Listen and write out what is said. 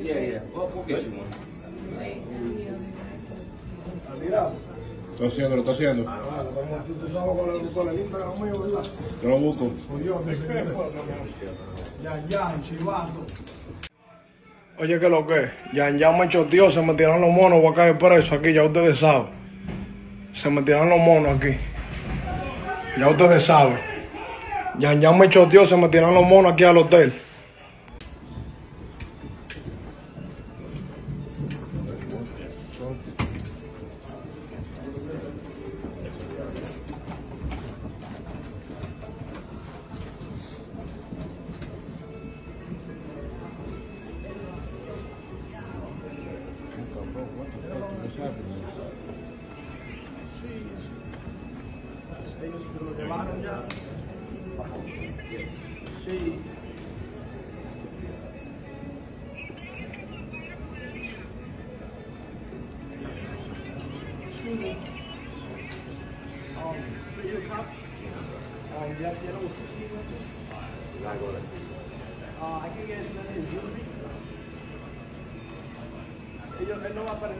Yeah, yeah. We'll, we'll get you one. Está haciendo, lo está haciendo. Ah, tú, tú sabes con el, con el Instagram mío, ¿verdad? Te lo busco. Pues yo te Yan Yan, chivato. Oye, ¿qué lo que? Yan Yan me choteó, se me tiraron los monos, voy a caer preso aquí, ya ustedes saben. Se me tiraron los monos aquí. Ya ustedes saben. Yan Yan me choteó, se me tiraron los monos aquí al hotel. Ellos lo llevaron ya. Um, for your um, ya quiero Uh, I can get another jewelry. Ellos, él no va a aparecer.